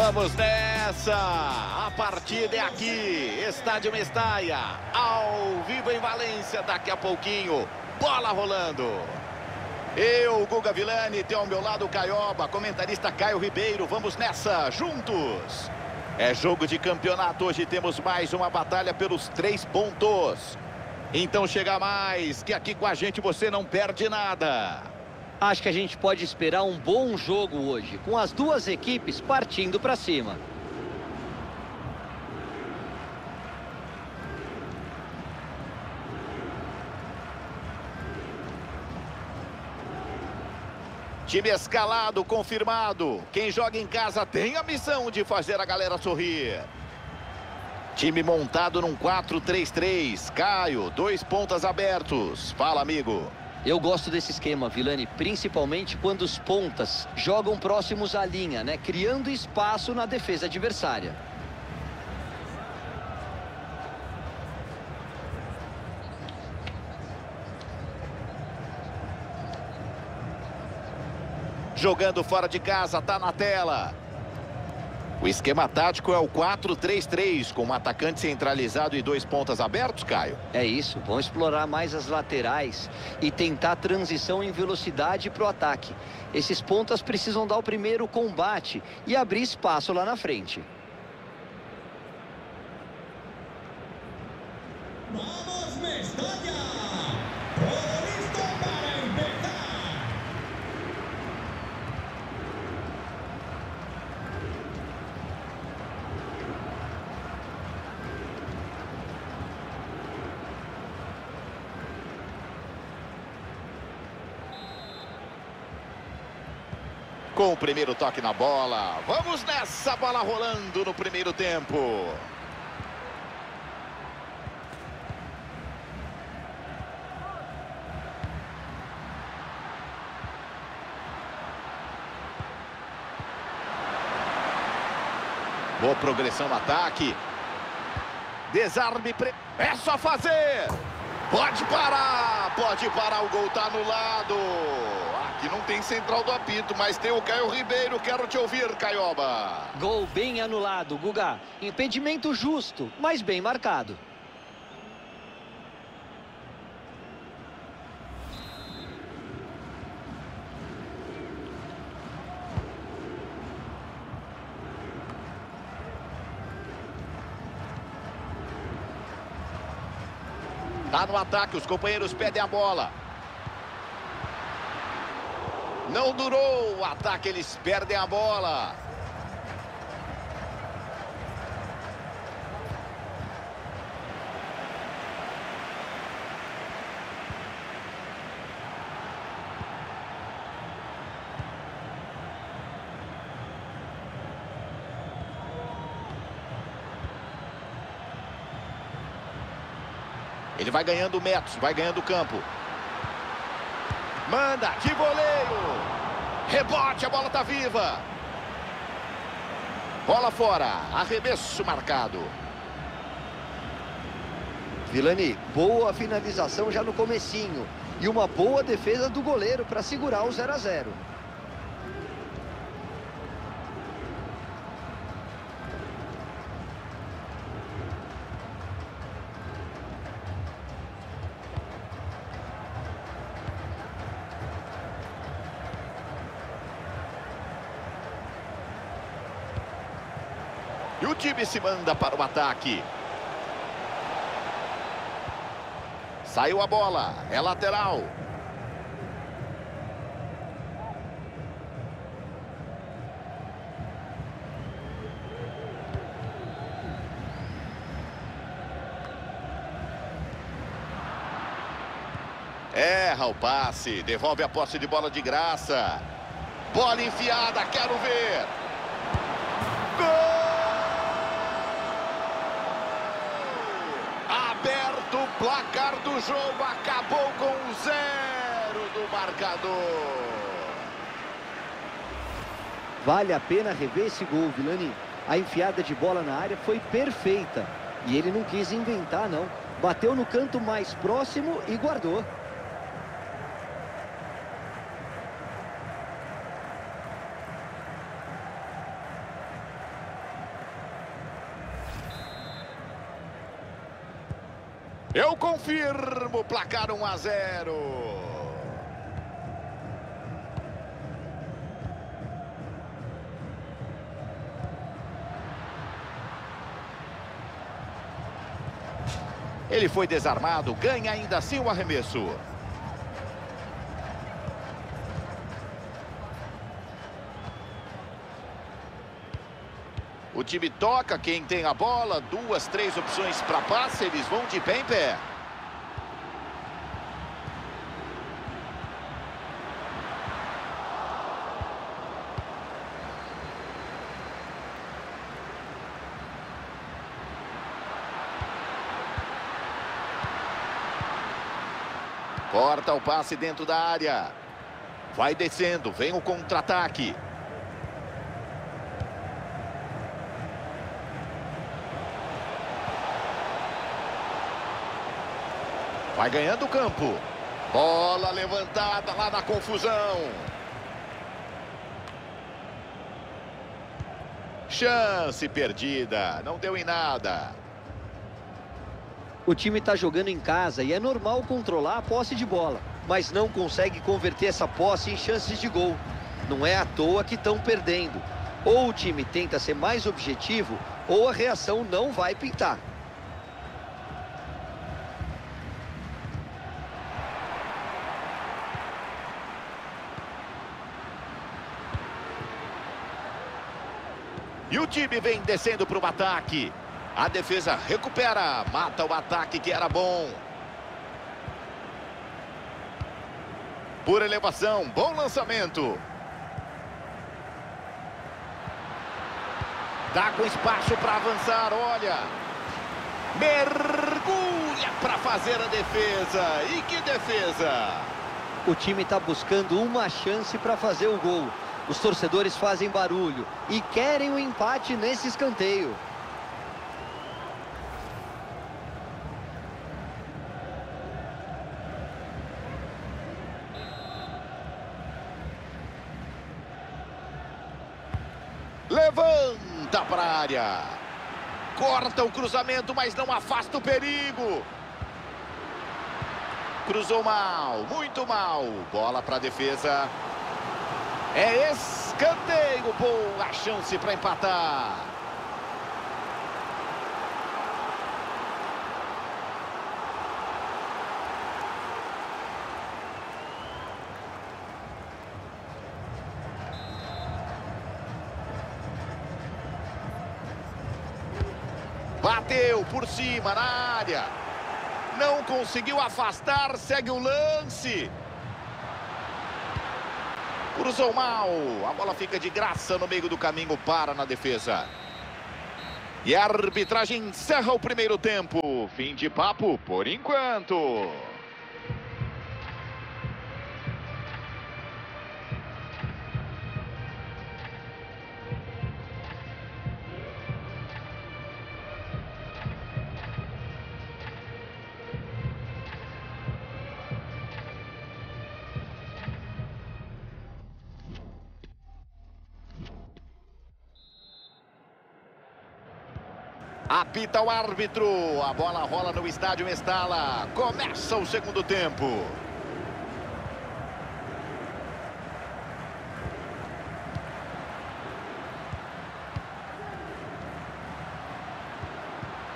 Vamos nessa! A partida é aqui, Estádio Mestaia, ao vivo em Valência, daqui a pouquinho, bola rolando. Eu, Guga Vilani, tenho ao meu lado o Caioba, comentarista Caio Ribeiro, vamos nessa, juntos! É jogo de campeonato, hoje temos mais uma batalha pelos três pontos. Então chega mais, que aqui com a gente você não perde nada. Acho que a gente pode esperar um bom jogo hoje, com as duas equipes partindo para cima. Time escalado, confirmado. Quem joga em casa tem a missão de fazer a galera sorrir. Time montado num 4-3-3. Caio, dois pontas abertos. Fala, amigo. Eu gosto desse esquema, Vilani, principalmente quando os pontas jogam próximos à linha, né? Criando espaço na defesa adversária. Jogando fora de casa, tá na tela. O esquema tático é o 4-3-3, com um atacante centralizado e dois pontas abertos, Caio. É isso, vão explorar mais as laterais e tentar transição em velocidade para o ataque. Esses pontas precisam dar o primeiro combate e abrir espaço lá na frente. Vamos, Com o primeiro toque na bola. Vamos nessa bola rolando no primeiro tempo. Boa progressão no ataque. Desarme. Pre... É só fazer. Pode parar. Pode parar. O gol tá anulado. Aqui não tem central do apito, mas tem o Caio Ribeiro. Quero te ouvir, Caioba. Gol bem anulado, Guga. Impedimento justo, mas bem marcado. Tá no ataque, os companheiros pedem a bola. Não durou o ataque, eles perdem a bola. Ele vai ganhando metros, vai ganhando campo. Manda, de voleio. Rebote, a bola tá viva. Bola fora, arremesso marcado. Vilani, boa finalização já no comecinho. E uma boa defesa do goleiro para segurar o 0 a 0. Time se manda para o ataque. Saiu a bola, é lateral. Erra o passe, devolve a posse de bola de graça. Bola enfiada, quero ver. Gol! Aberto o placar do jogo, acabou com zero do marcador. Vale a pena rever esse gol, Vilani. A enfiada de bola na área foi perfeita. E ele não quis inventar, não. Bateu no canto mais próximo e guardou. Eu confirmo, placar 1 a 0. Ele foi desarmado, ganha ainda assim o arremesso. O time toca, quem tem a bola, duas, três opções para passe, eles vão de pé em pé. Corta o passe dentro da área. Vai descendo, vem o contra-ataque. Vai ganhando o campo. Bola levantada lá na confusão. Chance perdida. Não deu em nada. O time está jogando em casa e é normal controlar a posse de bola, mas não consegue converter essa posse em chances de gol. Não é à toa que estão perdendo. Ou o time tenta ser mais objetivo, ou a reação não vai pintar. Time vem descendo para o ataque. A defesa recupera, mata o ataque que era bom. Por elevação, bom lançamento. Dá com espaço para avançar, olha. Mergulha para fazer a defesa. E que defesa! O time está buscando uma chance para fazer o gol. Os torcedores fazem barulho e querem o um empate nesse escanteio. Levanta para a área. Corta o cruzamento, mas não afasta o perigo. Cruzou mal, muito mal. Bola para a defesa. É escanteio, boa chance para empatar. Bateu por cima na área. Não conseguiu afastar, segue o lance. Cruzou mal. A bola fica de graça no meio do caminho para na defesa. E a arbitragem encerra o primeiro tempo. Fim de papo por enquanto. Apita o árbitro. A bola rola no estádio Estala. Começa o segundo tempo.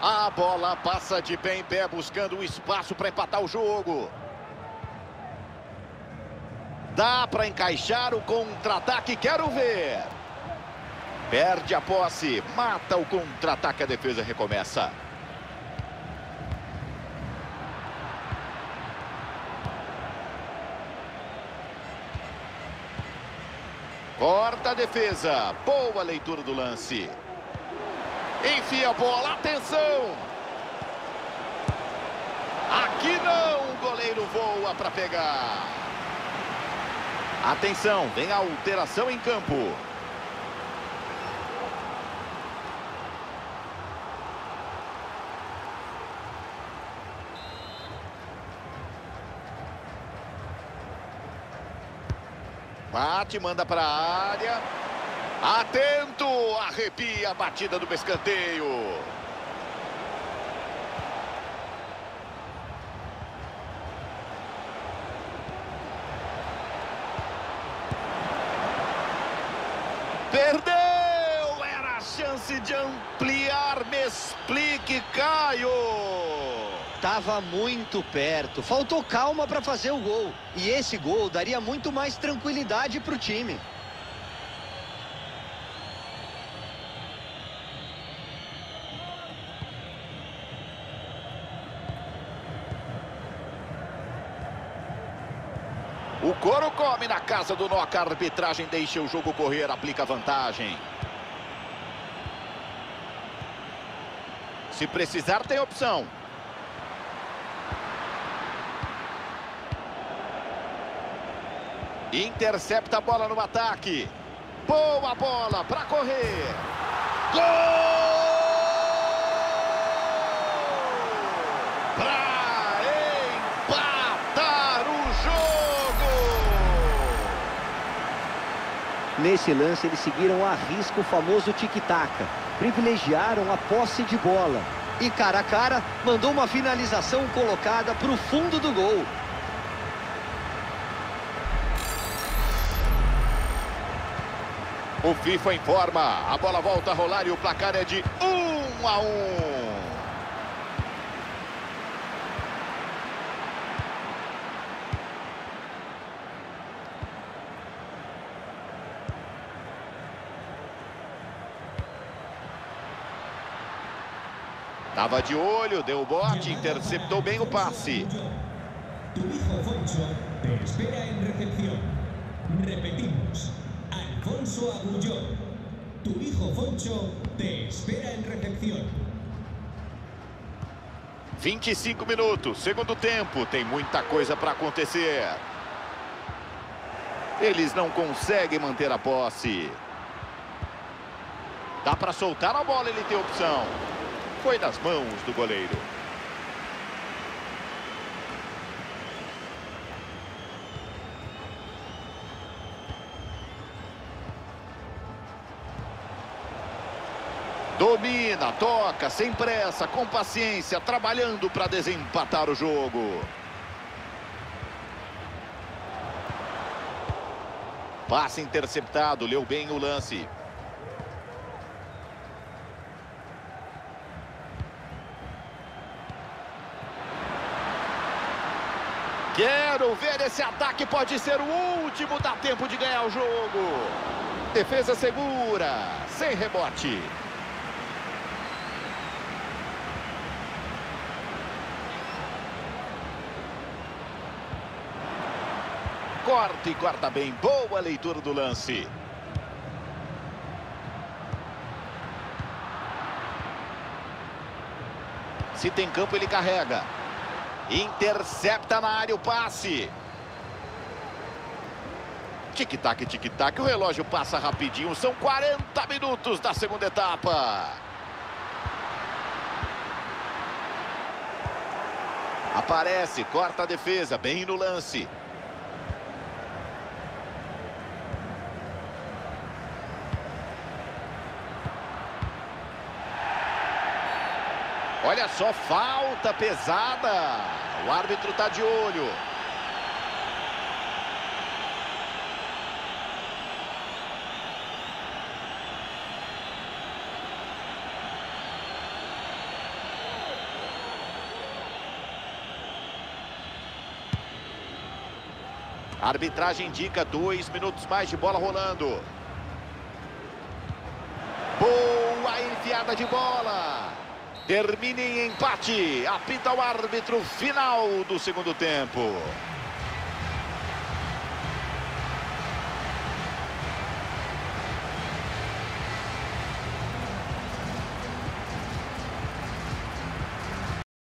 A bola passa de pé em pé, buscando o espaço para empatar o jogo. Dá para encaixar o contra-ataque, quero ver. Perde a posse, mata o contra-ataque, a defesa recomeça. Corta a defesa, boa leitura do lance. Enfia a bola, atenção! Aqui não, o goleiro voa para pegar. Atenção, vem a alteração em campo. Bate, manda para a área. Atento, arrepia a batida do escanteio. Perdeu! Era a chance de ampliar. Me explique, Caio! Tava muito perto, faltou calma para fazer o gol. E esse gol daria muito mais tranquilidade para o time. O couro come na casa do Noca. A arbitragem deixa o jogo correr, aplica vantagem. Se precisar, tem opção. Intercepta a bola no ataque. Boa bola para correr. Gol! Para empatar o jogo. Nesse lance, eles seguiram a risco o famoso tic-tac. Privilegiaram a posse de bola. E cara a cara, mandou uma finalização colocada para o fundo do gol. O FIFA informa. A bola volta a rolar e o placar é de 1 a 1. Tava de olho, deu o bote, interceptou bem o passe. Tu hijo Foncho te espera en recepción. Repetimos. Alfonso Agullón. Tu hijo Foncho te espera en recepción. 25 minutos, segundo tempo, tem muita coisa para acontecer. Eles não conseguem manter a posse. Dá para soltar a bola, ele tem opção. Foi nas mãos do goleiro. Domina, toca, sem pressa, com paciência, trabalhando para desempatar o jogo. Passe interceptado, leu bem o lance. Quero ver esse ataque, pode ser o último, dá tempo de ganhar o jogo. Defesa segura, sem rebote. Corta e corta bem, boa leitura do lance. Se tem campo, ele carrega. Intercepta na área o passe. Tic-tac, tic-tac. O relógio passa rapidinho. São 40 minutos da segunda etapa. Aparece, corta a defesa, bem no lance. Olha só, falta pesada. O árbitro está de olho. A arbitragem indica dois minutos mais de bola rolando. Boa enfiada de bola. Termina em empate. Apita o árbitro final do segundo tempo.